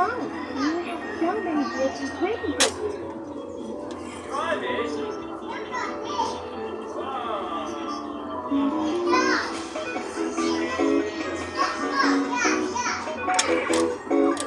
along. So many bitches waiting for you. Try.